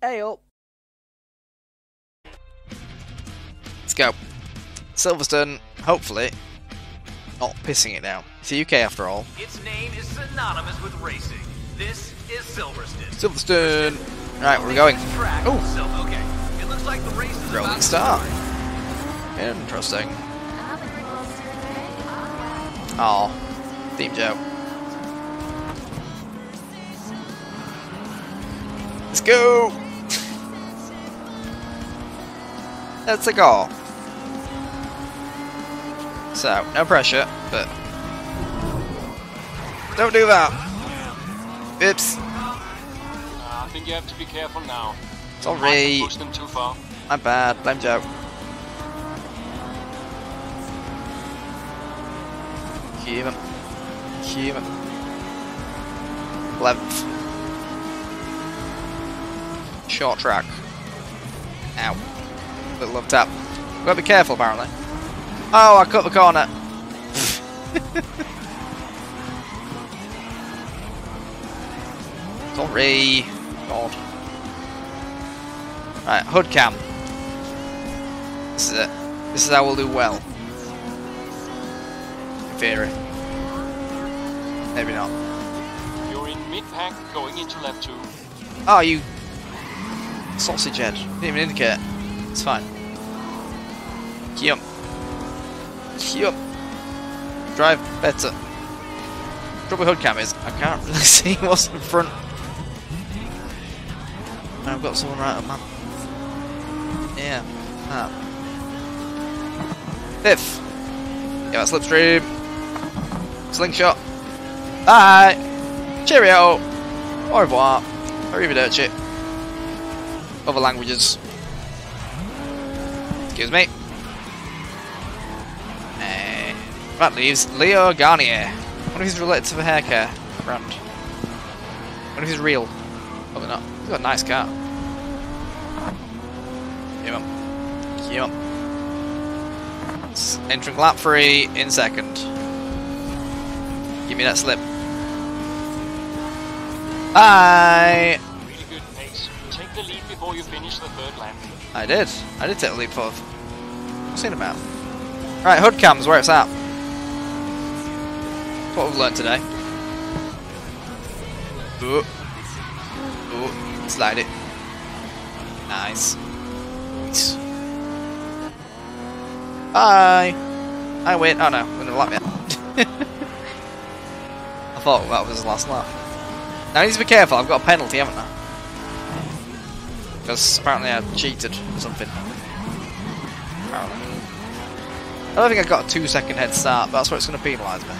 Hey up. Let's go. Silverstone, hopefully, not pissing it down. It's the UK after all. Its name is synonymous with racing. This is Silverstone. Silverstone! Right, we're going. Oh, so, okay. It looks like the race is rolling about to star. start. Interesting. Oh, Team Joe. Let's go! Let's goal. So, no pressure, but don't do that. Oops. Uh, I think you have to be careful now. Sorry. Push them too far. My bad. Blame Joe. Keep him. Length. Short track. Ow. Little love tap. Gotta be careful apparently. Oh, I cut the corner. Sorry. God. Right, hood cam. This is it. This is how we'll do well. In theory. Maybe not. You're in mid-pack going into lap 2. Oh, you sausage head. Didn't even indicate. It's fine. Yum. Yum. Drive better. Trouble hood cam is I can't really see what's in front. I've got someone right up, my... Yeah. Ah. Fifth. Yeah, slipstream. Slingshot. Bye. Cheerio. Au revoir. Arrivederci. Other languages. Excuse me. Uh, that leaves Leo Garnier. Wonder if he's related to the hair care brand. What if he's real. Probably not. He's got a nice car. Keep him. Keep. S- Entering lap 3 in second. Give me that slip. Bye! Really good pace. Take the lead before you finish the third lap. I did. I did take the leap forward. What's it about? Right, hood cams where it's at. That's what we've learned today. Ooh. Ooh. Slide it. Nice. Nice. Bye. I win. Oh no, we're gonna lap me. I thought that was his last lap. Now I need to be careful. I've got a penalty, haven't I? Because apparently I cheated or something. Apparently. I don't think I've got a two second head start, but that's what it's going to penalise me.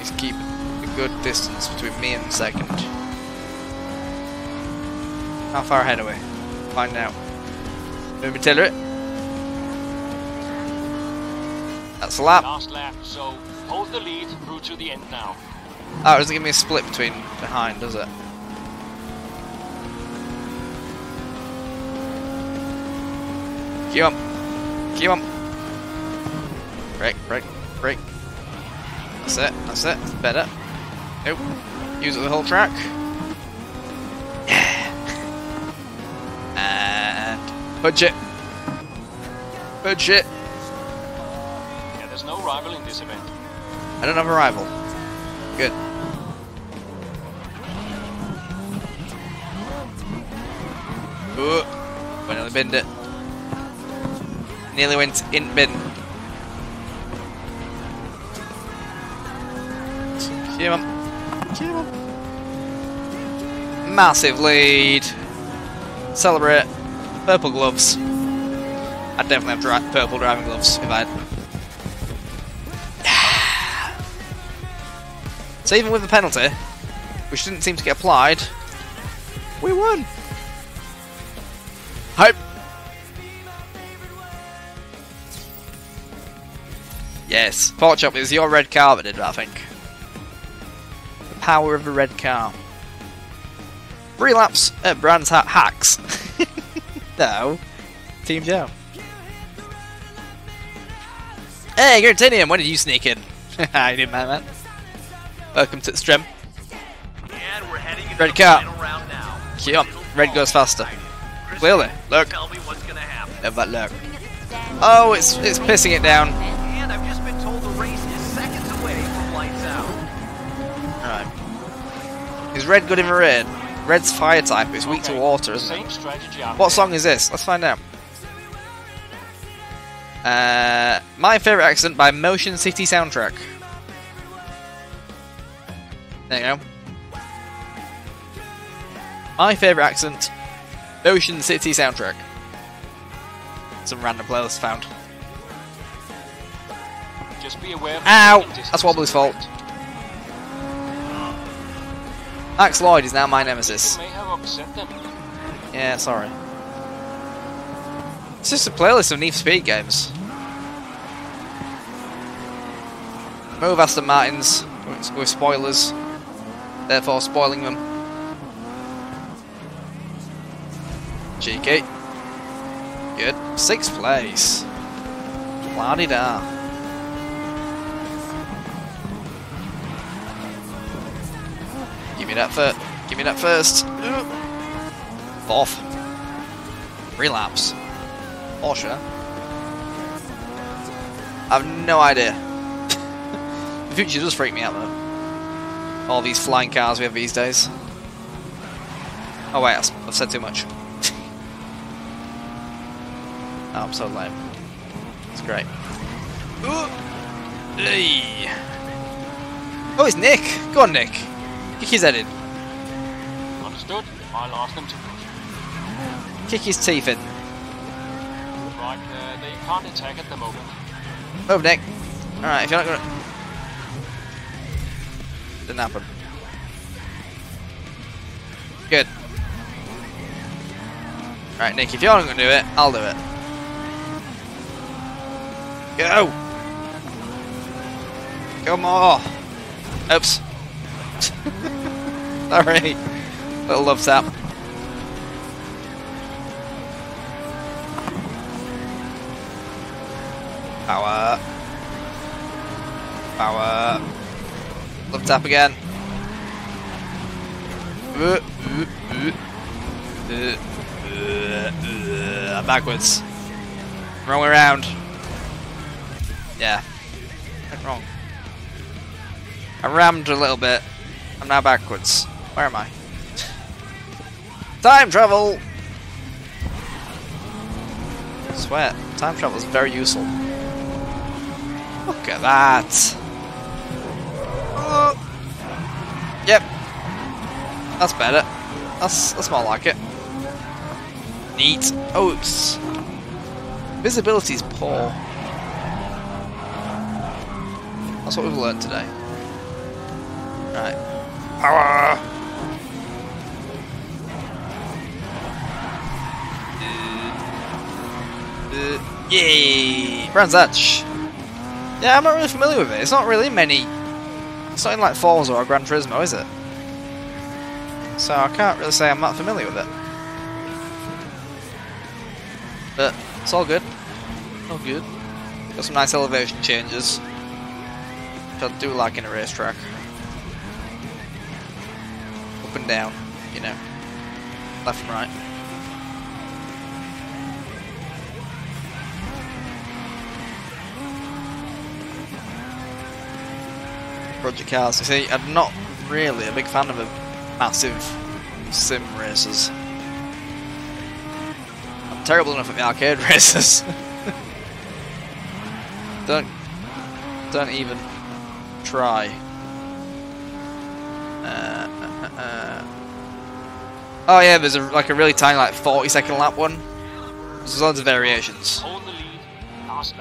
Just keep a good distance between me and second. How far ahead are we? Find out. Let me tell it. That's a lap. Last lap, so hold the lead through to the end now. Oh, it doesn't give me a split between behind, does it? Keep on. Keep on. Break, break, break. That's it, that's it. It's better. Nope. Use it the whole track. Yeah. And budget. Budget. Yeah, there's no rival in this event. I don't have a rival. Good. Ooh, I nearly binned it. Nearly went in bin. Come on. Come on. Massive lead. Celebrate. Purple gloves. I'd definitely have dri purple driving gloves if I had. So even with the penalty, which didn't seem to get applied, we won. Hype. Yes, Pork Chop, it was your red car that did that, I think. The power of the red car. Three laps at Brands ha Hacks. no. Team Joe. Hey, Garantinium, when did you sneak in? I didn't mind that. Welcome to the stream. heading into Red car. final round now. Yup, It'll red goes faster. exciting. Clearly, look. Tell me what's gonna happen. Have that look. Oh, it's it's pissing it down. And I've just been told the race is seconds away from lights out. Right. Is red good in the rain? Red's fire type. It's weak to water, isn't it? Same strategy What song is this? Let's find out. Uh, My Favorite Accent by Motion City Soundtrack. There you go. My Favorite Accent, Motion City Soundtrack. Some random playlist found. Just be aware Ow! That's Wobbly's fault. Max Lloyd is now my nemesis. You may have upset them. Yeah, sorry. It's just a playlist of Need for Speed games. Move Aston Martins with spoilers, therefore spoiling them. Cheeky. Good. Sixth place. La di da. Give me that first. Give me that first. Fourth. Relapse. Porsche. I have no idea. the future does freak me out though. All these flying cars we have these days. Oh wait, I've said too much. oh, I'm so lame. It's great. Ooh. Hey. Oh, it's Nick. Go on, Nick. Kick his head in. Understood? I'll ask them to. Kick his teeth in. Right, uh, they can't attack at the moment. Move, Nick. Alright, if you're not gonna. Didn't happen. Good. Alright, Nick, if you're not gonna do it, I'll do it. Go! Go more! Oops. Sorry. Little love tap. Power. Power. Love tap again. Uh, uh, uh. Uh, uh, Backwards. Wrong way around. Yeah. Went wrong. I rammed a little bit. I'm now backwards. Where am I? Time travel! Sweat. Time travel is very useful. Look at that. Yep. That's better. That's that's more like it. Neat. Oh, it's visibility's poor. That's what we've learned today. Right. Power. Uh, yay! Brands Hatch. Yeah, I'm not really familiar with it. It's not really many. It's not in like Forza or Gran Turismo, is it? So I can't really say I'm not familiar with it. But it's all good. All good. Got some nice elevation changes. Which I do like in a racetrack. Up and down, you know. Left and right. Project Cars. You see, I'm not really a big fan of a massive sim races. I'm terrible enough at the arcade races. don't, don't even try. Uh, uh, uh. Oh yeah, there's a, like a really tiny, like 40 second lap one. There's loads of variations. Hold the lead. Last.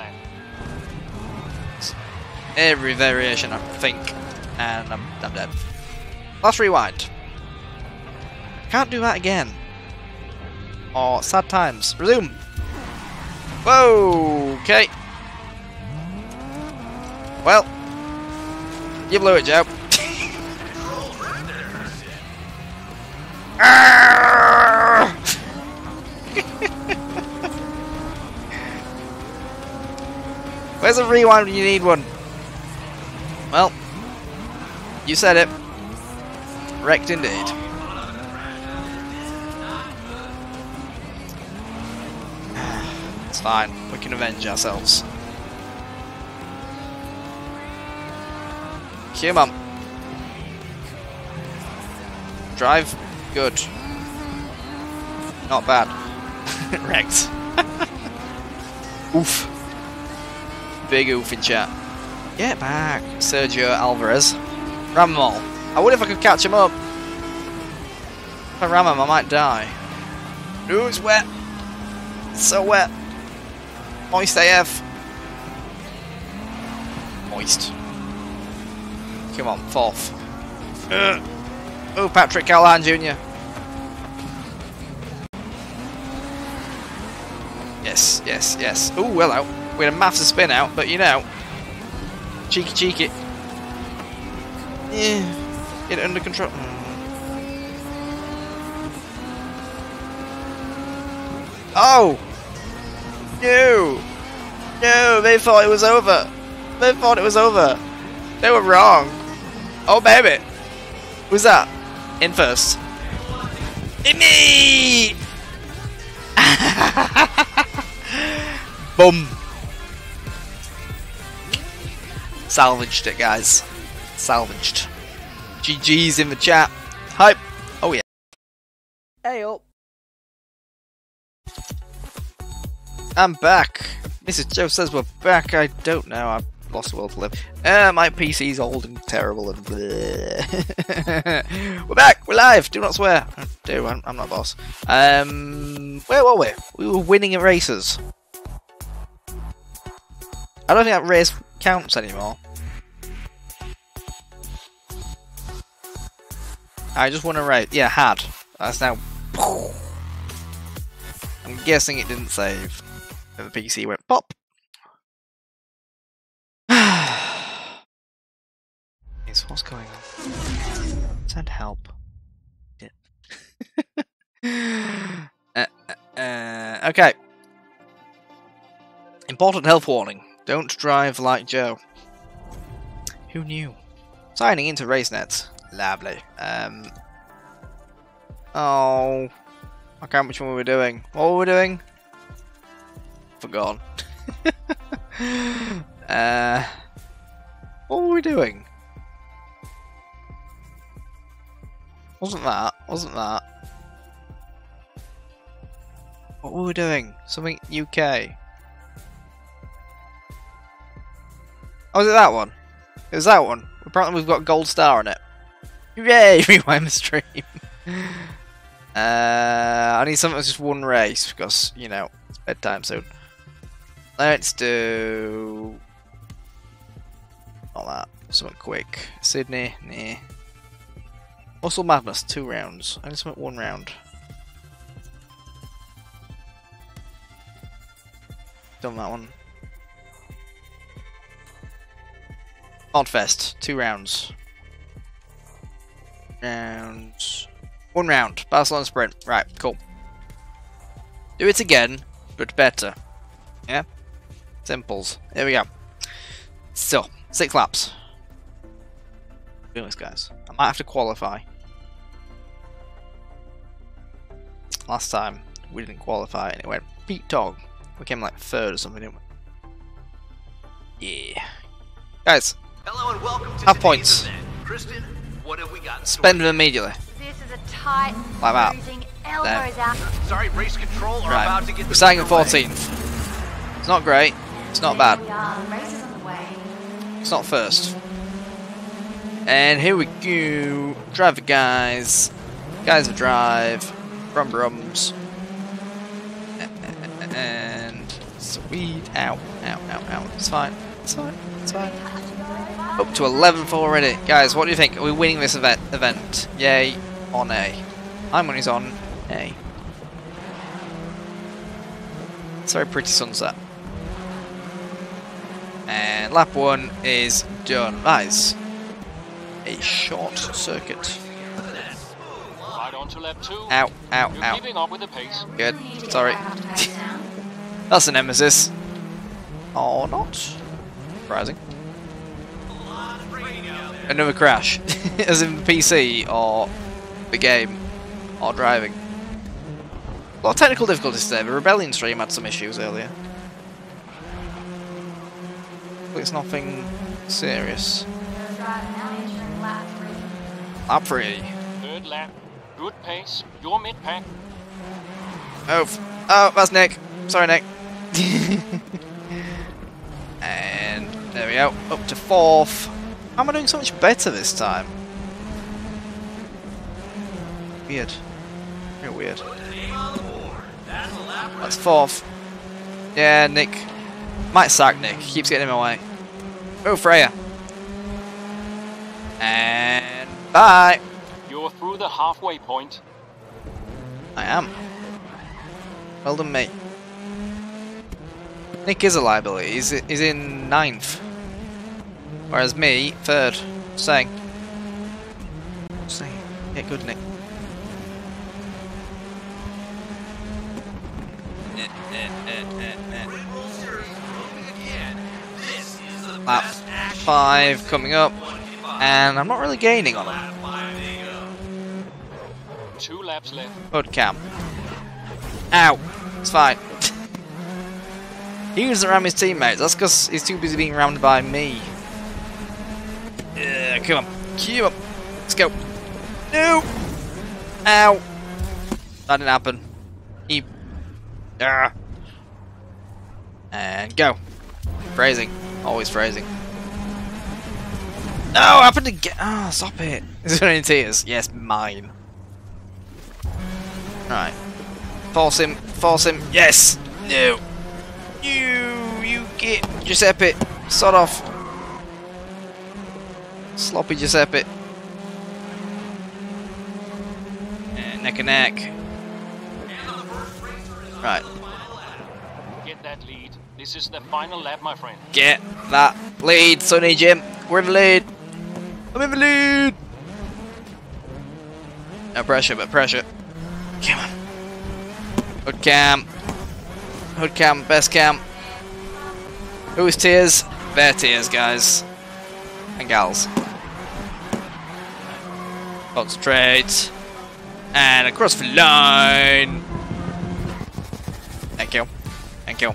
Every variation, I think, and I'm, I'm dead. Let's rewind. Can't do that again. Oh, sad times. Resume. Whoa, okay. Well, you blew it, Joe. Where's a rewind when you need one? Well, you said it. Wrecked indeed. It's fine. We can avenge ourselves. Come on. Drive. Good. Not bad. Wrecked. oof. Big oof in chat. Get back, Sergio Alvarez. Ram them all. I wonder if I could catch him up. If I ram him, I might die. Ooh, it's wet. It's so wet. Moist AF. Moist. Come on, fourth. Uh. Oh, Patrick Callahan Jr. Yes, yes, yes. Oh, well out. We had a massive spin out, but you know. Cheeky, cheeky. Yeah. Get it under control. Oh! No! No, they thought it was over. They thought it was over. They were wrong. Oh, baby. Who's that? In first. In me! Boom. Salvaged it, guys. Salvaged. GG's in the chat. Hype. Oh, yeah. Hey, up. I'm back. Mrs. Joe says we're back. I don't know. I've lost the will to live. Uh, my PC's old and terrible and. We're back. We're live. Do not swear. I do. I'm, I'm not boss. Um, where were we? We were winning at races. I don't think that race counts anymore. I just want to race. Yeah, had. That's now. I'm guessing it didn't save. And the PC went pop. What's going on? Send help. Yeah. uh, uh, uh, okay. Important health warning. Don't drive like Joe. Who knew? Signing into RaceNet. Lovely. Um. Oh. I can't which one we were doing. What were we doing? Forgotten. uh. What were we doing? Wasn't that? Wasn't that? What were we doing? Something UK. Oh, was it that one? It was that one. Apparently we've got a gold star on it. Yay! Rewind the stream. uh, I need something just one race because, you know, it's bedtime soon. Let's do... Not that. Something quick. Sydney, nah. Muscle Madness, two rounds. I just went one round. Done that one. Oddfest, two rounds. Rounds. One round. Barcelona Sprint. Right, cool. Do it again, but better. Yeah? Simples. Here we go. So, six laps. Doing this, guys. I might have to qualify. Last time we didn't qualify and it went beat dog. We came like third or something, didn't we? Yeah. Guys, Hello and welcome to Have points. event. Kristen, what have we got? spend store? them immediately. This is a tight, Like that. bruising elbows out. Sorry, race control are Right. about to get We're this starting in underway. 14th. It's not great. It's not bad. There we are. Race is on the way. It's not first. And here we go. Driver guys. Guys of drive. Brum brums. And sweet. Ow. Ow, ow, ow. It's fine. It's fine. It's fine. Up to 11th already. Guys, what do you think? Are we winning this event? event? Yay or nay? My money's on nay. It's a very pretty sunset. And lap one is done. That is a short circuit. Right on to lap two. Ow, ow, You're ow. keeping up with the pace. Good. Sorry. That's a nemesis. Or not. Surprising. Another crash. As in PC or the game or driving. A lot of technical difficulties today. The Rebellion stream had some issues earlier. it's nothing serious. Drive lap three. I'm free. Third lap. Good pace. You're mid-pack. Oh, oh, that's Nick. Sorry, Nick. and there we go. Up to fourth. How am I doing so much better this time? Weird. Very weird. That's fourth. Yeah, Nick. Might sack Nick. He keeps getting in my way. Oh, Freya. And bye. You're through the halfway point. I am. Well done, mate. Nick is a liability. He's, he's in ninth. Whereas me, third. Saying. Saying. Yeah, good, Nick. Lap five coming up, and I'm not really gaining on him. Two laps left. Hood cam. Ow! It's fine. he was around his teammates. That's because he's too busy being rammed by me. Yeah, come on. Come on. Let's go. No! Ow! That didn't happen. He. Ah. And go. Phrasing. Always phrasing. No! Happened again. Ah, stop it. Is it any tears? Yes, mine. Alright. Force him. Force him. Yes! No! You! You get Giuseppe! Sod off! Sloppy Giuseppe. And neck and neck. Right. Get that lead. This is the final lap, my friend. Get that lead, Sonny Jim. We're in the lead. I'm in the lead. No pressure, but pressure. Come on. Hood cam. Hood cam, best cam. Who's tears? Their tears, guys. And gals. Concentrate. And across the line. Thank you. Thank you.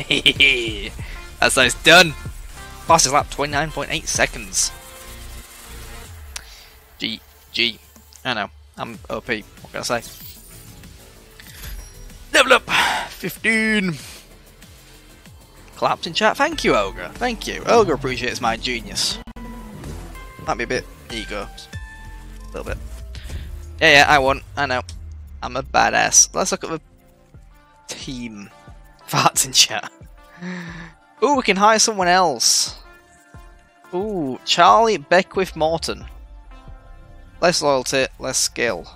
That's nice. Done. Fastest lap, 29.8 seconds. G, G. I know. I'm OP. What can I say? Level up! 15! Clapped in chat. Thank you, Ogre. Thank you. Ogre appreciates my genius. Might be a bit ego. A little bit. Yeah, yeah, I won. I know. I'm a badass. Let's look at the team. Farts in chat. Ooh, we can hire someone else. Ooh, Charlie Beckwith Morton. Less loyalty, less skill.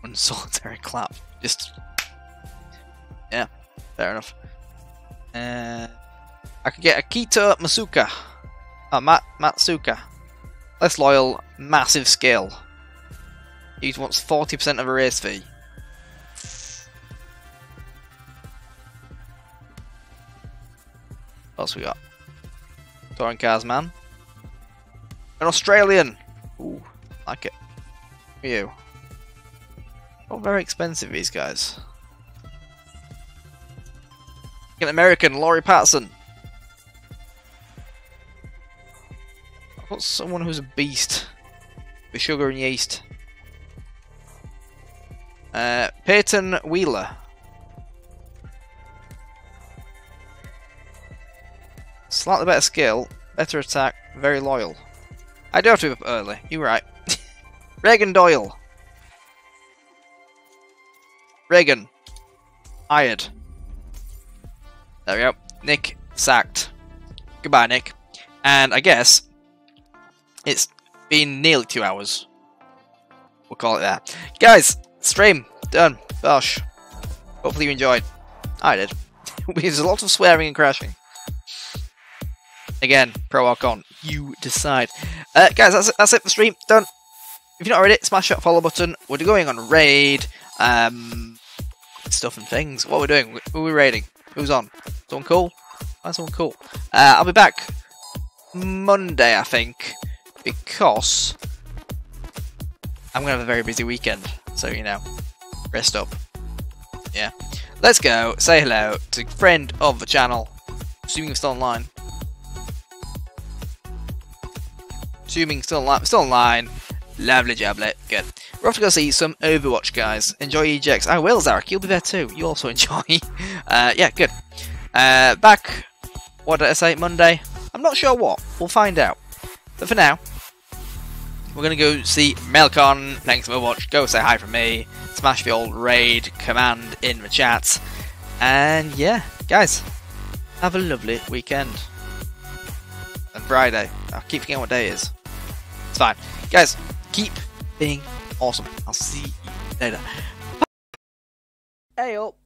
One solitary clap. Just. Yeah, fair enough. Uh, I could get Akito Masuka. Uh, Mat Matsuka. Less loyal, massive skill. He wants 40% of a race fee. What else we got? Touring cars man. An Australian! Ooh, like it. You. Not very expensive, these guys. An American, Laurie Patterson. I've someone who's a beast. With sugar and yeast. Uh, Peyton Wheeler. Slightly better skill, better attack, very loyal. I do have to be up early, you're right. Reagan Doyle. Reagan. Hired. There we go. Nick sacked. Goodbye, Nick. And I guess it's been nearly two hours. We'll call it that. Guys, stream done. Bosh. Hopefully you enjoyed. I did. There's a lot of swearing and crashing. Again, pro or con, you decide. Uh, guys, that's it, that's it for stream. Done. If you're not already, smash that follow button. We're going on raid. Um, stuff and things. What we're doing? Who are we raiding? Who's on? Someone cool? That's someone cool. Uh, I'll be back Monday, I think, because I'm gonna have a very busy weekend. So you know, rest up. Yeah. Let's go say hello to friend of the channel. Assuming still online. Assuming still online. Still online. Lovely jablet. Good. We're off to go see some Overwatch, guys. Enjoy EJX. I will, Zarek. You'll be there too. You also enjoy. Uh, yeah, good. Uh, back. What did I say? Monday. I'm not sure what. We'll find out. But for now, we're gonna go see Melcon playing some Overwatch. Go say hi from me. Smash the old raid command in the chat. And yeah, guys, have a lovely weekend. And Friday. I keep forgetting what day it is. It's fine. Guys, keep being awesome. I'll see you later. Hey up.